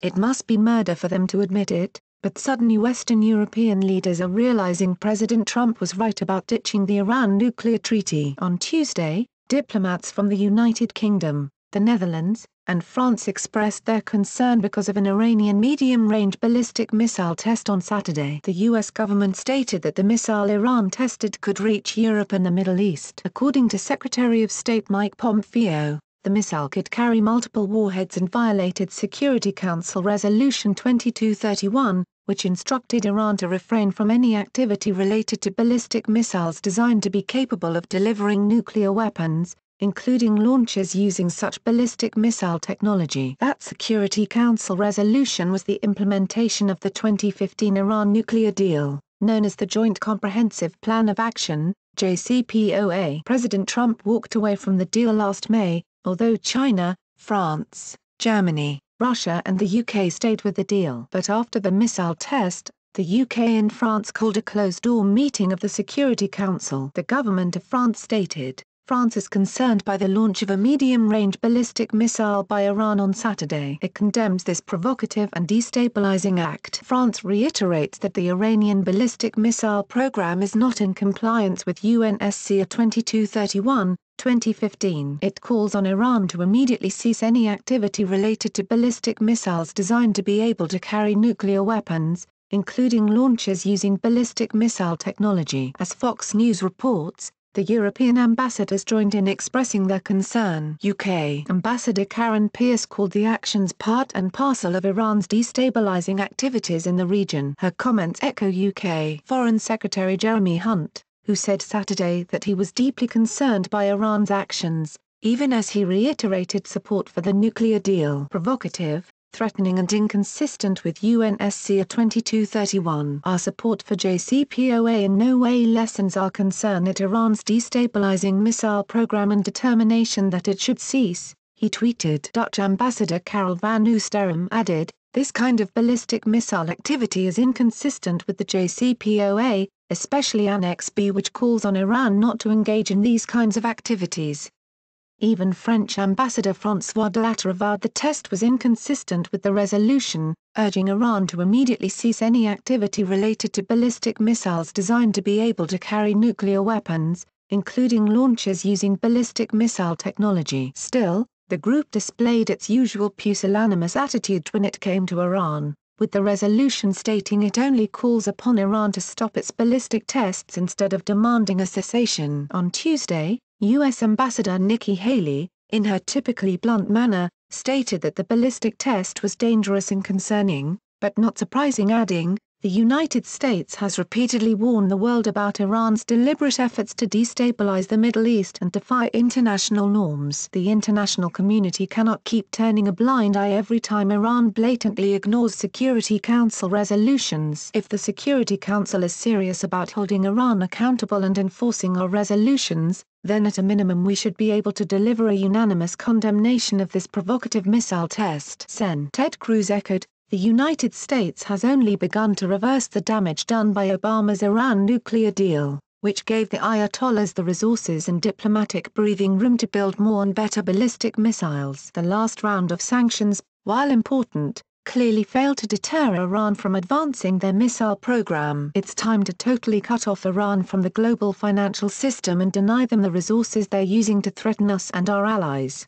it must be murder for them to admit it, but suddenly western european leaders are realizing president trump was right about ditching the iran nuclear treaty. on tuesday, diplomats from the united kingdom, the netherlands, and france expressed their concern because of an iranian medium-range ballistic missile test on saturday. the u s. government stated that the missile iran tested could reach europe and the middle east. according to secretary of state mike pompeo, the missile could carry multiple warheads and violated security council resolution twenty two thirty one, which instructed iran to refrain from any activity related to ballistic missiles designed to be capable of delivering nuclear weapons, including launches using such ballistic missile technology. that security council resolution was the implementation of the fifteen iran nuclear deal, known as the joint comprehensive plan of action, jcpoa. president trump walked away from the deal last may, although china, france, germany, russia and the uk stayed with the deal. but after the missile test, the uk and france called a closed-door meeting of the security council. the government of france stated, france is concerned by the launch of a medium-range ballistic missile by iran on saturday. it condemns this provocative and destabilizing act. france reiterates that the iranian ballistic missile program is not in compliance with two thousand two thirty one, 2015. It calls on Iran to immediately cease any activity related to ballistic missiles designed to be able to carry nuclear weapons, including launches using ballistic missile technology. As Fox News reports, the European ambassadors joined in expressing their concern. UK Ambassador Karen Pierce called the actions part and parcel of Iran's destabilizing activities in the region. Her comments echo UK Foreign Secretary Jeremy Hunt, who said Saturday that he was deeply concerned by Iran's actions, even as he reiterated support for the nuclear deal. Provocative, threatening and inconsistent with UNSCR 2231. Our support for JCPOA in no way lessens our concern at Iran's destabilizing missile program and determination that it should cease, he tweeted. Dutch Ambassador Karel van Oosterom added, this kind of ballistic missile activity is inconsistent with the JCPOA, especially Annex B which calls on Iran not to engage in these kinds of activities. Even French Ambassador François Delattre avowed the test was inconsistent with the resolution, urging Iran to immediately cease any activity related to ballistic missiles designed to be able to carry nuclear weapons, including launches using ballistic missile technology. Still, the group displayed its usual pusillanimous attitude when it came to Iran, with the resolution stating it only calls upon Iran to stop its ballistic tests instead of demanding a cessation. On Tuesday, U.S. Ambassador Nikki Haley, in her typically blunt manner, stated that the ballistic test was dangerous and concerning, but not surprising adding, the United States has repeatedly warned the world about Iran's deliberate efforts to destabilize the Middle East and defy international norms. The international community cannot keep turning a blind eye every time Iran blatantly ignores Security Council resolutions. If the Security Council is serious about holding Iran accountable and enforcing our resolutions, then at a minimum we should be able to deliver a unanimous condemnation of this provocative missile test. Sen. Ted Cruz echoed, the United States has only begun to reverse the damage done by Obama's Iran nuclear deal, which gave the Ayatollahs the resources and diplomatic breathing room to build more and better ballistic missiles. The last round of sanctions, while important, clearly failed to deter Iran from advancing their missile program. It's time to totally cut off Iran from the global financial system and deny them the resources they're using to threaten us and our allies.